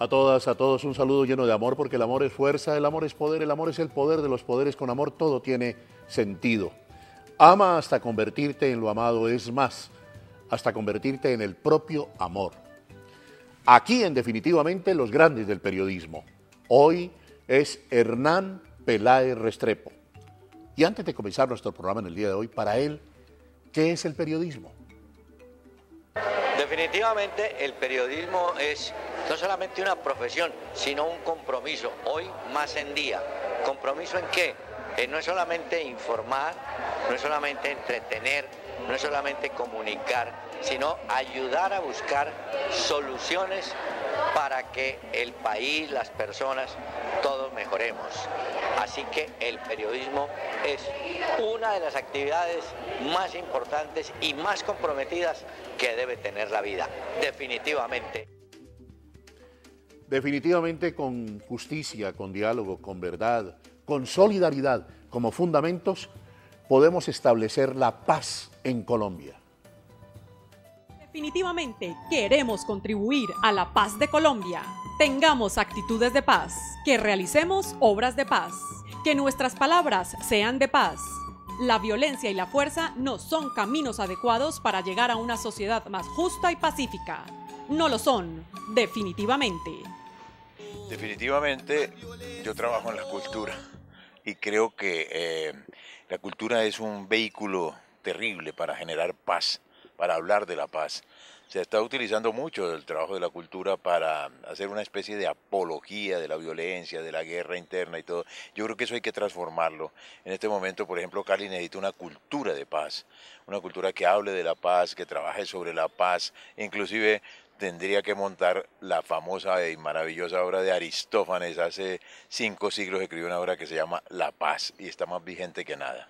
A todas, a todos un saludo lleno de amor, porque el amor es fuerza, el amor es poder, el amor es el poder de los poderes. Con amor todo tiene sentido. Ama hasta convertirte en lo amado, es más, hasta convertirte en el propio amor. Aquí, en definitivamente, los grandes del periodismo. Hoy es Hernán Peláez Restrepo. Y antes de comenzar nuestro programa en el día de hoy, para él, ¿qué es el periodismo? Definitivamente el periodismo es no solamente una profesión, sino un compromiso, hoy más en día. ¿Compromiso en qué? no es solamente informar, no es solamente entretener, no es solamente comunicar, sino ayudar a buscar soluciones para que el país, las personas, todos mejoremos. Así que el periodismo es una de las actividades más importantes y más comprometidas que debe tener la vida, definitivamente. Definitivamente con justicia, con diálogo, con verdad, con solidaridad como fundamentos, podemos establecer la paz en Colombia. Definitivamente queremos contribuir a la paz de Colombia. Tengamos actitudes de paz, que realicemos obras de paz, que nuestras palabras sean de paz. La violencia y la fuerza no son caminos adecuados para llegar a una sociedad más justa y pacífica. No lo son, definitivamente. Definitivamente yo trabajo en la cultura y creo que eh, la cultura es un vehículo terrible para generar paz para hablar de la paz. Se está utilizando mucho el trabajo de la cultura para hacer una especie de apología de la violencia, de la guerra interna y todo. Yo creo que eso hay que transformarlo. En este momento, por ejemplo, Cali necesita una cultura de paz, una cultura que hable de la paz, que trabaje sobre la paz, inclusive tendría que montar la famosa y maravillosa obra de Aristófanes. Hace cinco siglos escribió una obra que se llama La Paz y está más vigente que nada.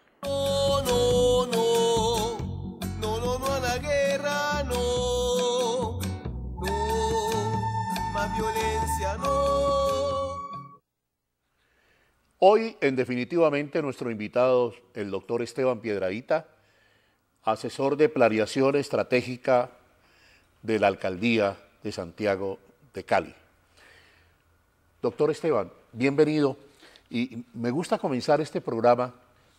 Hoy, en definitivamente, nuestro invitado, el doctor Esteban Piedradita, asesor de planeación estratégica de la Alcaldía de Santiago de Cali. Doctor Esteban, bienvenido. Y me gusta comenzar este programa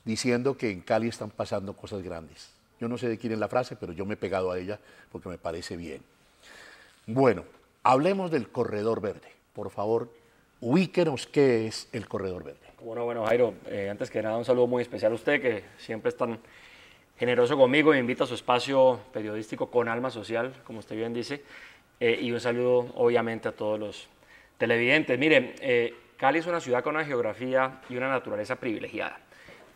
diciendo que en Cali están pasando cosas grandes. Yo no sé de quién es la frase, pero yo me he pegado a ella porque me parece bien. Bueno, hablemos del corredor verde. Por favor, ubíquenos qué es el corredor verde. Bueno, bueno, Jairo, eh, antes que nada un saludo muy especial a usted que siempre es tan generoso conmigo y me invita a su espacio periodístico con alma social, como usted bien dice, eh, y un saludo obviamente a todos los televidentes. Miren, eh, Cali es una ciudad con una geografía y una naturaleza privilegiada.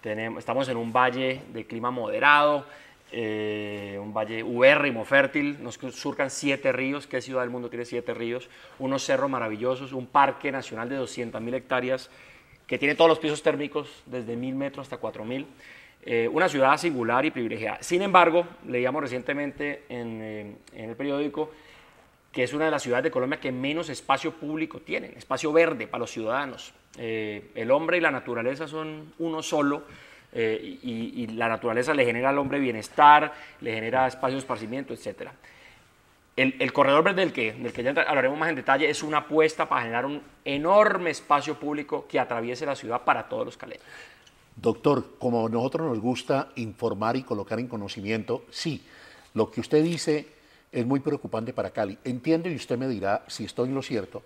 Tenemos, estamos en un valle de clima moderado, eh, un valle ubérrimo, fértil, nos surcan siete ríos, ¿qué ciudad del mundo tiene siete ríos? Unos cerros maravillosos, un parque nacional de 200.000 hectáreas que tiene todos los pisos térmicos desde 1.000 metros hasta 4.000. Eh, una ciudad singular y privilegiada. Sin embargo, leíamos recientemente en, eh, en, el periódico que es una de las ciudades de Colombia que menos espacio público tienen, espacio verde para los ciudadanos. el hombre y la naturaleza son uno solo eh, y, la naturaleza le genera al hombre bienestar, le genera espacio de esparcimiento, etc. El, corredor verde del que, del que ya hablaremos más en detalle es una apuesta para generar un enorme espacio público que atraviese la ciudad para todos los caleños. Doctor, como a nosotros nos gusta informar y colocar en conocimiento, sí, lo que usted dice es muy preocupante para Cali. Entiendo y usted me dirá si estoy en lo cierto,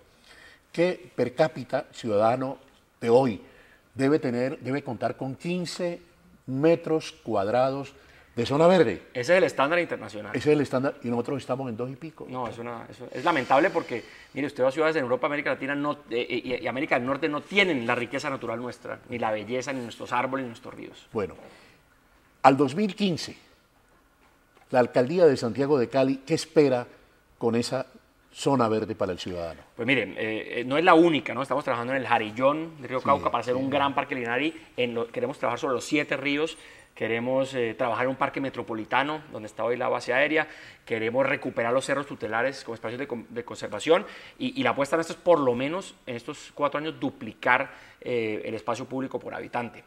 que per cápita ciudadano de hoy debe, tener, debe contar con 15 metros cuadrados de zona verde. Ese es el estándar internacional. Ese es el estándar y nosotros estamos en dos y pico. No, es, una, es, lamentable porque, mire, usted va a ciudades en Europa, América Latina no, eh, eh, y, América del Norte no tienen la riqueza natural nuestra, ni la belleza, ni nuestros árboles, ni nuestros ríos. Bueno, al 2015, la alcaldía de Santiago de Cali, ¿qué espera con esa zona verde para el ciudadano? Pues miren, eh, eh, no es la única, ¿no? Estamos trabajando en el Jarillón de Río Cauca para hacer un gran parque lineal. En queremos trabajar sobre los siete ríos, queremos eh, trabajar en un parque metropolitano donde está hoy la base aérea, queremos recuperar los cerros tutelares como espacios de, conservación y, la apuesta esto es por lo menos en estos cuatro años duplicar el espacio público por habitante.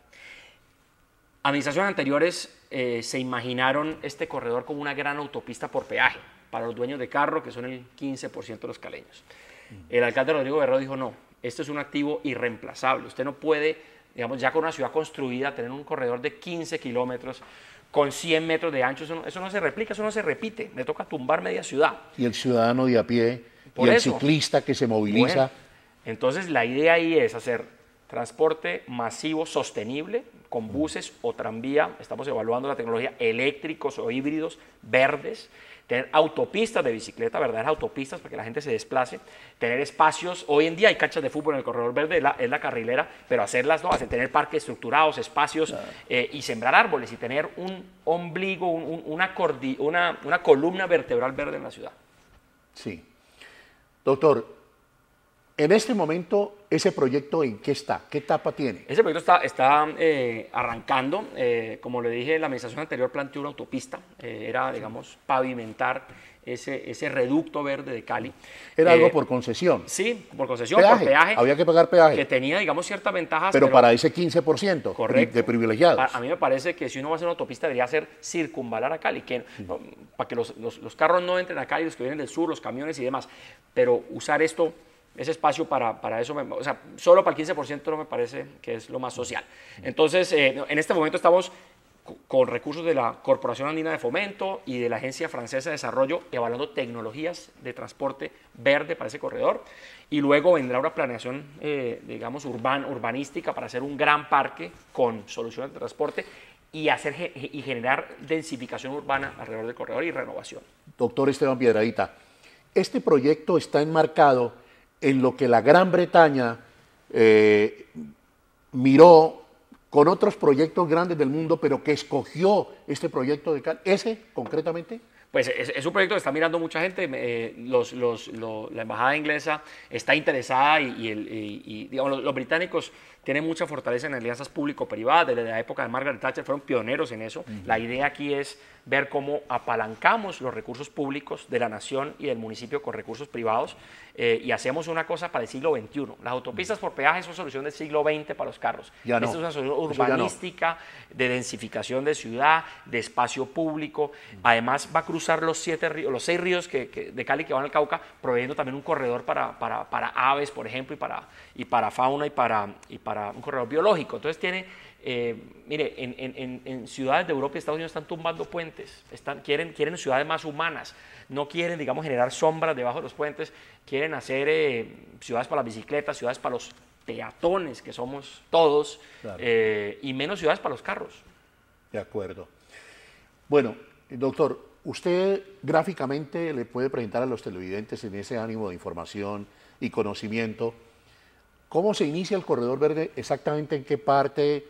Administraciones anteriores se imaginaron este corredor como una gran autopista por peaje para los dueños de carro, que son el 15% de los caleños. El alcalde Rodrigo Guerrero dijo, no, esto es un activo irreemplazable. Usted no puede, digamos, ya con una ciudad construida, tener un corredor de 15 kilómetros con 100 metros de ancho, eso no, se replica, eso no se repite. Me toca tumbar media ciudad. Y el ciudadano de a pie, y el ciclista que se moviliza. entonces la idea ahí es hacer transporte masivo sostenible con buses o tranvía, estamos evaluando la tecnología eléctricos o híbridos verdes, tener autopistas de bicicleta, verdaderas autopistas para que la gente se desplace, tener espacios, hoy en día hay canchas de fútbol en el corredor verde, es la, carrilera, pero hacerlas no, hacer tener parques estructurados, espacios eh, y sembrar árboles y tener un ombligo, una, una, una columna vertebral verde en la ciudad. Sí. Doctor, en este momento, ¿ese proyecto en qué está? ¿Qué etapa tiene? Ese proyecto está, está eh, arrancando. Eh, como le dije, la administración anterior planteó una autopista. Eh, era, digamos, pavimentar ese, ese reducto verde de Cali. ¿Era algo por concesión? Sí, por concesión, por peaje. Había que pagar peaje. Que tenía, digamos, ciertas ventajas. Pero, para ese 15% correcto. de privilegiados. A, mí me parece que si uno va a hacer una autopista debería ser circunvalar a Cali, que, para que los, los, los carros no entren a Cali, los que vienen del sur, los camiones y demás. Pero usar esto ese espacio para, para eso, o sea, solo para el 15% no me parece que es lo más social. Entonces, eh, en este momento estamos con recursos de la Corporación Andina de Fomento y de la Agencia Francesa de Desarrollo evaluando tecnologías de transporte verde para ese corredor y luego vendrá una planeación, eh, digamos, urban, urbanística para hacer un gran parque con soluciones de transporte y, hacer, y generar densificación urbana alrededor del corredor y renovación. Doctor Esteban Piedradita, este proyecto está enmarcado en lo que la Gran Bretaña eh, miró con otros proyectos grandes del mundo, pero que escogió este proyecto de Cali. ¿Ese concretamente? Pues es, un proyecto que está mirando mucha gente. Eh, la embajada inglesa está interesada y, digamos, los, británicos tienen mucha fortaleza en alianzas público-privadas. Desde la época de Margaret Thatcher fueron pioneros en eso. La idea aquí es ver cómo apalancamos los recursos públicos de la nación y del municipio con recursos privados eh, y hacemos una cosa para el siglo XXI. Las autopistas por peaje son solución del siglo XX para los carros. Ya Esta es una solución urbanística, de densificación de ciudad, de espacio público. Además va a cruzar los, siete ríos, los seis ríos que, de Cali que van al Cauca, proveyendo también un corredor para, para, para aves, por ejemplo, y para, y para fauna y para, y para un corredor biológico. Entonces tiene eh, mire, en, ciudades de Europa y Estados Unidos están tumbando puentes, están, quieren, quieren ciudades más humanas, no quieren, digamos, generar sombras debajo de los puentes, quieren hacer eh, ciudades para las bicicletas, ciudades para los peatones, que somos todos, eh, y menos ciudades para los carros. De acuerdo. Bueno, doctor, usted gráficamente le puede presentar a los televidentes en ese ánimo de información y conocimiento, ¿cómo se inicia el corredor verde, exactamente en qué parte?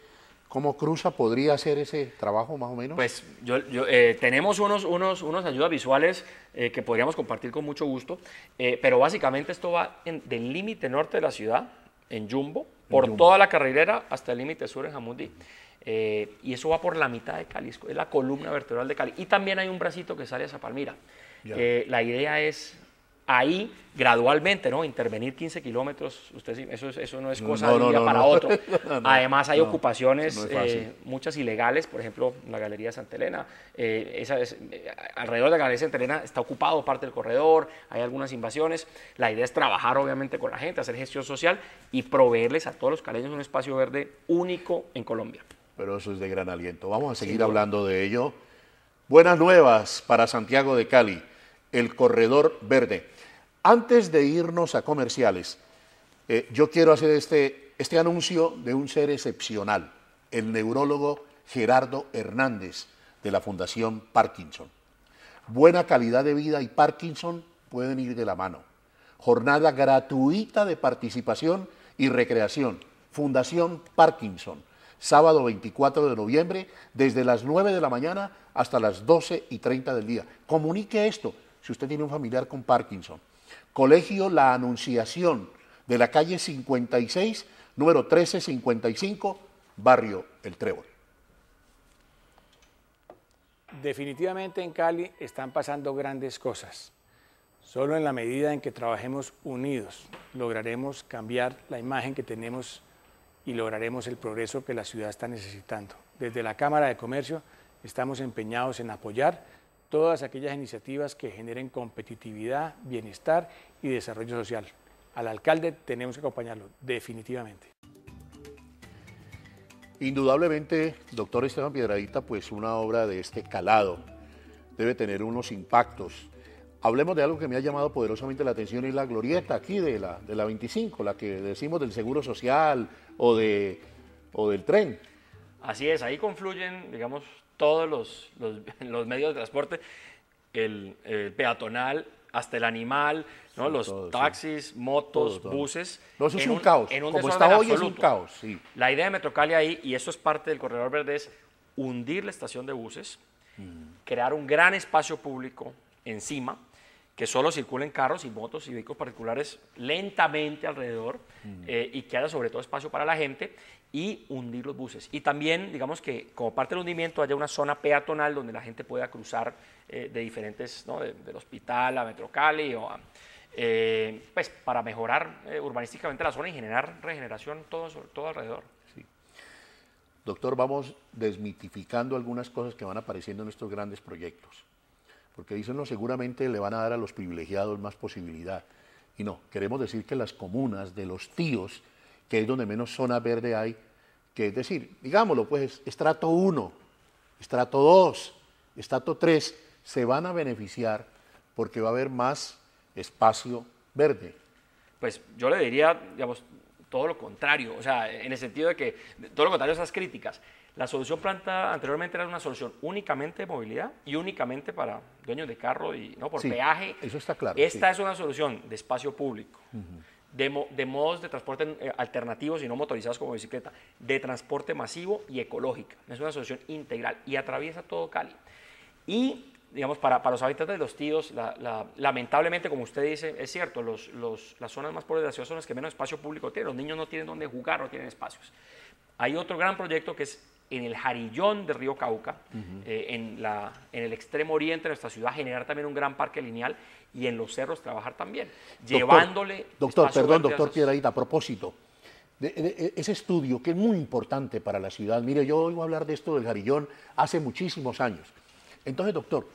¿Cómo Cruza podría hacer ese trabajo más o menos? Pues yo, eh, tenemos unos, unos, unos ayudas visuales eh, que podríamos compartir con mucho gusto, eh, pero básicamente esto va del límite norte de la ciudad, en Jumbo, por toda la carrilera hasta el límite sur en Jamundí. y eso va por la mitad de Cali, es la columna vertebral de Cali. Y también hay un bracito que sale hacia Palmira. la idea es ahí gradualmente, ¿no? Intervenir 15 kilómetros, usted, eso, eso no es cosa de un día para otro. Además hay ocupaciones, eh, muchas ilegales, por ejemplo, la Galería Santa Elena. Eh, esa es, eh, alrededor de la Galería Santa Elena está ocupado parte del corredor, hay algunas invasiones. La idea es trabajar obviamente con la gente, hacer gestión social y proveerles a todos los caleños un espacio verde único en Colombia. Pero eso es de gran aliento. Vamos a seguir hablando de ello. Buenas nuevas para Santiago de Cali, el corredor verde. Antes de irnos a comerciales, eh, yo quiero hacer este, este anuncio de un ser excepcional, el neurólogo Gerardo Hernández de la Fundación Parkinson. Buena calidad de vida y Parkinson pueden ir de la mano. Jornada gratuita de participación y recreación. Fundación Parkinson. Sábado 24 de noviembre, desde las 9 de la mañana hasta las 12 y 30 del día. Comunique esto si usted tiene un familiar con Parkinson Colegio La Anunciación, de la calle 56, número 1355, barrio El Trébol. Definitivamente en Cali están pasando grandes cosas. Solo en la medida en que trabajemos unidos lograremos cambiar la imagen que tenemos y lograremos el progreso que la ciudad está necesitando. Desde la Cámara de Comercio estamos empeñados en apoyar todas aquellas iniciativas que generen competitividad, bienestar y desarrollo social. al alcalde tenemos que acompañarlo, definitivamente. Indudablemente, doctor Esteban Piedradita, pues una obra de este calado debe tener unos impactos. Hablemos de algo que me ha llamado poderosamente la atención, es la glorieta aquí de la, de la 25, la que decimos del Seguro Social o, de, o del tren. Así es, ahí confluyen, digamos, todos los, los, medios de transporte, el, peatonal, hasta el animal, ¿no? los taxis, motos, buses. No, eso es un, caos. Como está hoy es un caos. Sí. La idea de Metrocali ahí, y eso es parte del Corredor Verde, es hundir la estación de buses, mm. crear un gran espacio público encima, que solo circulen carros y motos y vehículos particulares lentamente alrededor mm. eh, y que haya sobre todo espacio para la gente y hundir los buses. Y también, digamos que como parte del hundimiento haya una zona peatonal donde la gente pueda cruzar eh, de diferentes, ¿no? del hospital a Metrocali o eh, pues para mejorar urbanísticamente la zona y generar regeneración todo, todo alrededor. Sí. Doctor, vamos desmitificando algunas cosas que van apareciendo en estos grandes proyectos porque dicen, no, seguramente le van a dar a los privilegiados más posibilidad. Y no, queremos decir que las comunas de los tíos, que es donde menos zona verde hay, que es decir, digámoslo, pues estrato 1, estrato 2, estrato 3, se van a beneficiar porque va a haber más espacio verde. Pues yo le diría, digamos, todo lo contrario, o sea, en el sentido de que, todo lo contrario a esas críticas. La solución planta anteriormente era una solución únicamente de movilidad y únicamente para dueños de carro y no por peaje. Eso está claro. Esta es una solución de espacio público, de, modos de transporte eh, alternativos y no motorizados como bicicleta, de transporte masivo y ecológica. Es una solución integral y atraviesa todo Cali. Y digamos, para, para, los habitantes de los tíos, lamentablemente, como usted dice, es cierto, los, las zonas más pobres de la ciudad son las que menos espacio público tienen. Los niños no tienen dónde jugar, no tienen espacios. Hay otro gran proyecto que es en el Jarillón del río Cauca, eh, en, la, en, el extremo oriente de nuestra ciudad, generar también un gran parque lineal y en los cerros trabajar también, llevándole... Doctor, perdón, doctor Piedradita, a propósito, de, ese estudio que es muy importante para la ciudad, mire, yo oigo hablar de esto del Jarillón hace muchísimos años. Entonces, doctor,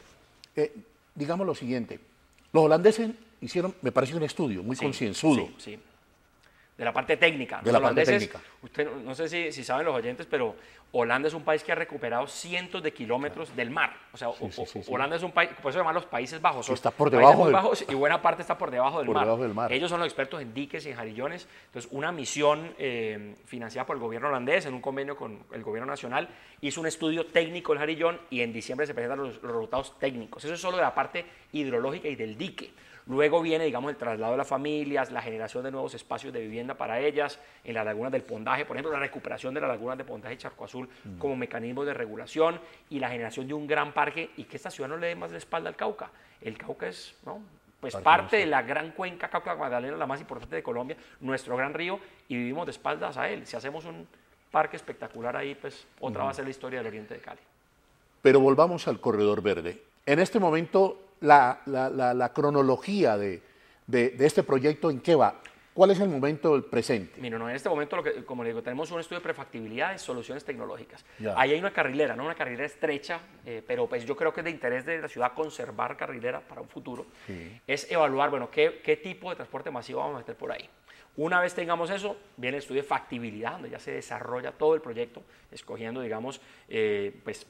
eh, digamos lo siguiente, los holandeses hicieron, me parece, un estudio muy concienzudo. Sí, sí de la parte técnica. De la parte técnica. Usted, no sé si, si, saben los oyentes, pero Holanda es un país que ha recuperado cientos de kilómetros del mar. O sea, Holanda es un país, por eso se llaman los Países Bajos. está por debajo del... bajos y buena parte está por debajo del, mar. Debajo del mar. Ellos son los expertos en diques y en jarillones. Entonces, una misión eh, financiada por el gobierno holandés en un convenio con el gobierno nacional hizo un estudio técnico del jarillón y en diciembre se presentan los resultados técnicos. Eso es solo de la parte hidrológica y del dique. Luego viene, digamos, el traslado de las familias, la generación de nuevos espacios de vivienda para ellas, en las lagunas del pondaje, por ejemplo, la recuperación de las lagunas de pondaje y Charco Azul mm. como mecanismo de regulación y la generación de un gran parque y que esta ciudad no le dé más la espalda al Cauca. El Cauca es, ¿no? Pues parte de la gran cuenca Cauca-Magdalena, la más importante de Colombia, nuestro gran río, y vivimos de espaldas a él. Si hacemos un parque espectacular ahí, pues otra va a ser la historia del oriente de Cali. Pero volvamos al corredor verde. En este momento la, cronología de, este proyecto, ¿en qué va? ¿Cuál es el momento del presente? Mira, no, en este momento, lo que, como le digo, tenemos un estudio de prefactibilidad y soluciones tecnológicas. Ahí hay una carrilera, ¿no? una carrilera estrecha, eh, pero pues yo creo que es de interés de la ciudad conservar carrilera para un futuro. Es evaluar, bueno, qué, qué tipo de transporte masivo vamos a meter por ahí. Una vez tengamos eso, viene el estudio de factibilidad, donde ya se desarrolla todo el proyecto, escogiendo, digamos, eh, pues,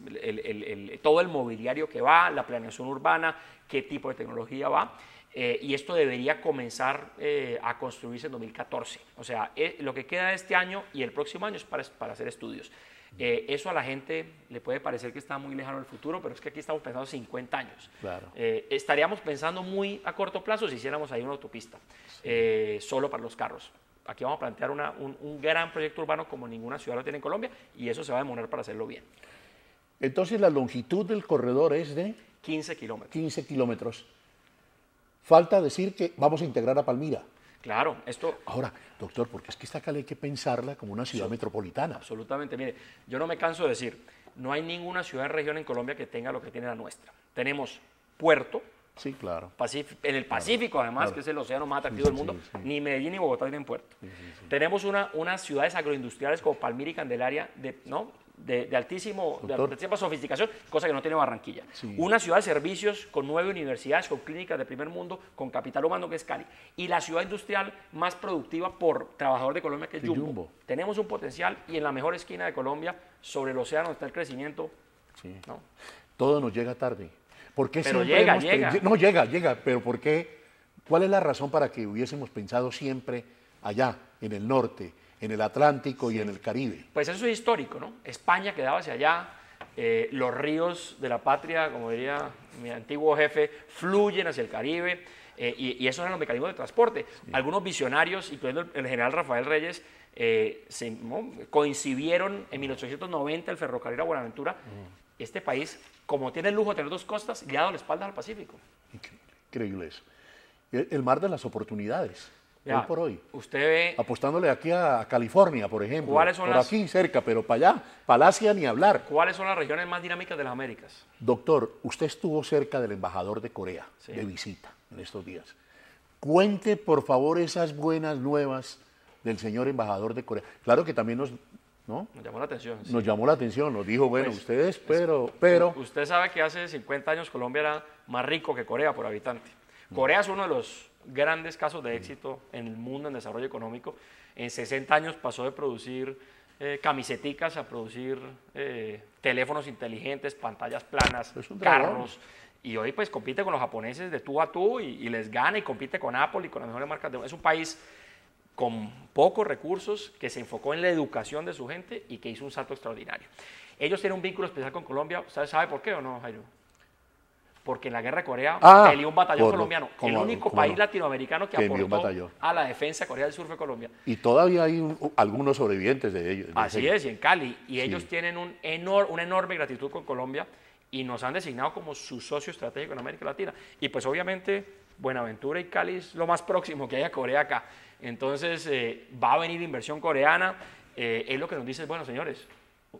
todo el mobiliario que va, la planeación urbana, qué tipo de tecnología va. Eh, y esto debería comenzar eh, a construirse en 2014. O sea, lo que queda de este año y el próximo año es para, para hacer estudios. Eh, eso a la gente le puede parecer que está muy lejano el futuro, pero es que aquí estamos pensando 50 años. Eh, estaríamos pensando muy a corto plazo si hiciéramos ahí una autopista, eh, solo para los carros. Aquí vamos a plantear un, gran proyecto urbano como ninguna ciudad lo tiene en Colombia y eso se va a demorar para hacerlo bien. Entonces la longitud del corredor es de... 15 kilómetros. 15 kilómetros. Falta decir que vamos a integrar a Palmira. Claro, esto... Ahora, doctor, porque es que esta Cali hay que pensarla como una ciudad metropolitana. Absolutamente. Mire, yo no me canso de decir, no hay ninguna ciudad en región en Colombia que tenga lo que tiene la nuestra. Tenemos puerto. Sí, claro. en el Pacífico, además, que es el océano más atractivo del mundo, ni Medellín ni Bogotá tienen puerto. Tenemos una, unas ciudades agroindustriales como Palmira y Candelaria, de, ¿no? De, de altísimo, de altísima sofisticación, cosa que no tiene Barranquilla. Una ciudad de servicios con nueve universidades, con clínicas de primer mundo, con capital humano que es Cali. Y la ciudad industrial más productiva por trabajador de Colombia que es Jumbo. Jumbo. Tenemos un potencial y en la mejor esquina de Colombia, sobre el océano está el crecimiento. Sí. ¿no? Todo nos llega tarde. ¿Por qué Pero llega, hemos llega. No, llega, llega, pero ¿por qué? ¿Cuál es la razón para que hubiésemos pensado siempre allá, en el norte, en el Atlántico y en el Caribe? Pues eso es histórico, ¿no? España quedaba hacia allá, eh, los ríos de la patria, como diría mi antiguo jefe, fluyen hacia el Caribe, eh, y, y esos eran los mecanismos de transporte. Algunos visionarios, incluyendo el, el general Rafael Reyes, eh, se, ¿no? coincidieron en 1890 el ferrocarril a Buenaventura. Este país, como tiene el lujo de tener dos costas, le ha dado la espalda al Pacífico. Increíble, increíble eso. El, el mar de las oportunidades, Ya, hoy por hoy. Usted ve Apostándole aquí a, California, por ejemplo. ¿Cuáles son por las- aquí cerca, pero para allá, Palacia ni hablar. cuáles son las regiones más dinámicas de las Américas. Doctor, usted estuvo cerca del embajador de Corea Sí. de visita en estos días. Cuente, por favor, esas buenas nuevas del señor embajador de Corea. Claro que también nos, ¿no? Nos llamó la atención. sí. nos llamó la atención, nos dijo, bueno, Pues, ustedes, pero, pero, Usted sabe que hace 50 años Colombia era más rico que Corea por habitante. Corea es uno de los grandes casos de éxito en el mundo en desarrollo económico. En 60 años pasó de producir eh, camiseticas a producir eh, teléfonos inteligentes, pantallas planas, carros. Y hoy pues compite con los japoneses de tú a tú y, y les gana y compite con Apple y con las mejores marcas. De, es un país con pocos recursos, que se enfocó en la educación de su gente y que hizo un salto extraordinario. Ellos tienen un vínculo especial con Colombia. ¿Usted sabe por qué o no, Jairo? Porque en la guerra de Corea Ah, peleó un batallón por- colombiano. El único país no. latinoamericano que Que aportó a la defensa de Corea del Sur fue Colombia. y todavía hay un- algunos sobrevivientes de ellos. de Así es, y en Cali. Y ellos tienen un enor- una enorme gratitud con Colombia y nos han designado como su socio estratégico en América Latina. Y pues obviamente Buenaventura y Cali es lo más próximo que hay a Corea acá. Entonces eh, va a venir inversión coreana. Eh, es lo que nos dice, bueno señores,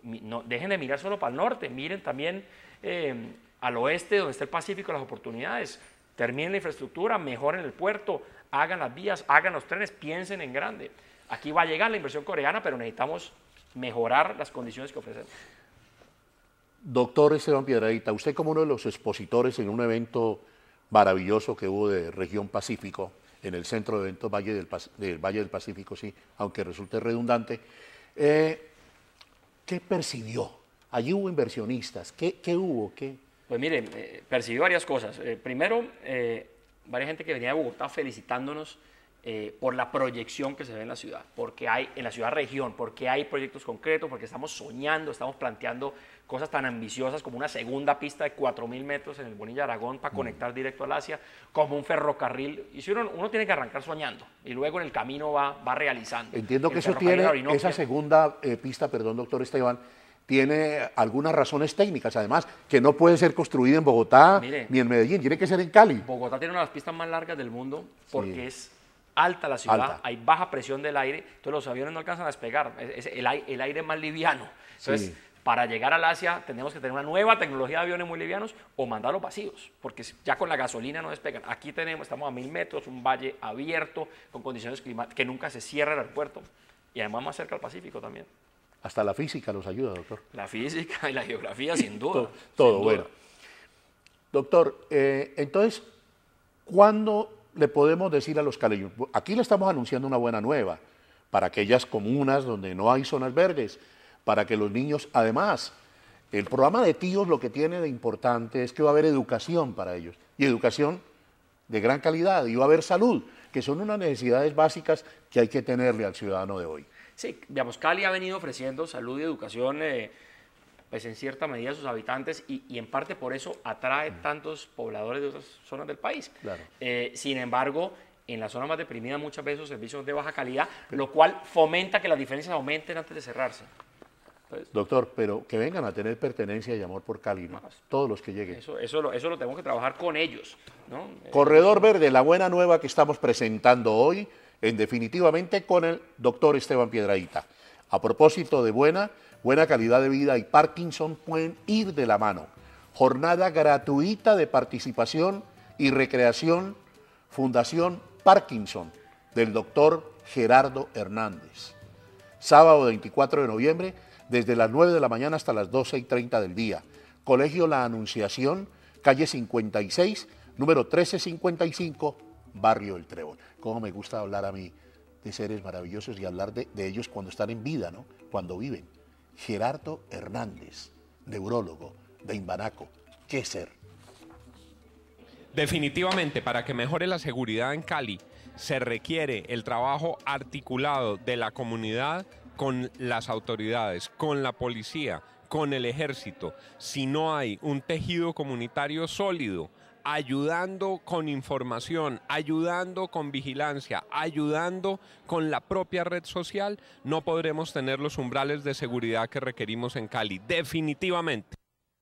no, dejen de mirar solo para el norte, miren también eh, al oeste donde está el Pacífico las oportunidades. Terminen la infraestructura, mejoren el puerto, hagan las vías, hagan los trenes, piensen en grande. Aquí va a llegar la inversión coreana, pero necesitamos mejorar las condiciones que ofrecemos. Doctor Esteban Piedradita, usted como uno de los expositores en un evento maravilloso que hubo de región Pacífico, en el centro de eventos Valle del, Valle del Pacífico, sí, aunque resulte redundante, eh, ¿qué percibió? Allí hubo inversionistas, ¿qué, qué hubo? ¿Qué? Pues mire, eh, percibí varias cosas. Eh, primero, eh, varias gente que venía de Bogotá felicitándonos por la proyección que se ve en la ciudad, porque hay en la ciudad región, porque hay proyectos concretos, porque estamos soñando, estamos planteando cosas tan ambiciosas como una segunda pista de 4.000 metros en el Bonilla Aragón para conectar directo al Asia, como un ferrocarril. Y si uno, uno tiene que arrancar soñando y luego en el camino va, va realizando. Entiendo que eso tiene, esa segunda pista, perdón, doctor Esteban, tiene algunas razones técnicas, además, que no puede ser construida en Bogotá Mire. ni en Medellín, tiene que ser en Cali. Bogotá tiene una de las pistas más largas del mundo porque es alta la ciudad, Alta. hay baja presión del aire, entonces los aviones no alcanzan a despegar, es- el, el aire más liviano. Entonces, Sí. para llegar al Asia tenemos que tener una nueva tecnología de aviones muy livianos o mandarlos vacíos, porque ya con la gasolina no despegan. Aquí tenemos, estamos a mil metros, un valle abierto, con condiciones climáticas, que nunca se cierra el aeropuerto, y además más cerca al Pacífico también. Hasta la física los ayuda, doctor. La física y la geografía, sin duda. Todo, todo, sin duda. bueno. Doctor, eh, entonces, ¿cuándo le podemos decir a los caleños? Aquí le estamos anunciando una buena nueva para aquellas comunas donde no hay zonas verdes, para que los niños, además, el programa de tíos lo que tiene de importante es que va a haber educación para ellos, y educación de gran calidad, y va a haber salud, que son unas necesidades básicas que hay que tenerle al ciudadano de hoy. Sí, digamos, Cali ha venido ofreciendo salud y educación, eh, pues en cierta medida a sus habitantes y, y en parte por eso atrae tantos pobladores de otras zonas del país. Claro. Eh, sin embargo, en la zona más deprimida muchas veces los servicios de baja calidad, lo cual fomenta que las diferencias aumenten antes de cerrarse. Doctor, pero que vengan a tener pertenencia y amor por Cali, ¿no? todos los que lleguen. Eso, eso, lo, eso lo tenemos que trabajar con ellos. ¿no? Corredor Verde, la buena nueva que estamos presentando hoy, en definitivamente con el doctor Esteban Piedraíta. A propósito de buena, buena calidad de vida y Parkinson pueden ir de la mano. Jornada gratuita de participación y recreación, Fundación Parkinson, del doctor Gerardo Hernández. Sábado 24 de noviembre, desde las 9 de la mañana hasta las 12 y 30 del día. Colegio La Anunciación, calle 56, número 1355, Barrio El Trébol. Cómo me gusta hablar a mí de seres maravillosos y hablar de, de ellos cuando están en vida, ¿no? Cuando viven. Gerardo Hernández, neurólogo de Imbanaco. ¿Qué ser? Definitivamente, para que mejore la seguridad en Cali, se requiere el trabajo articulado de la comunidad con las autoridades, con la policía, con el ejército. Si no hay un tejido comunitario sólido, ayudando con información, ayudando con vigilancia, ayudando con la propia red social, no podremos tener los umbrales de seguridad que requerimos en Cali, definitivamente.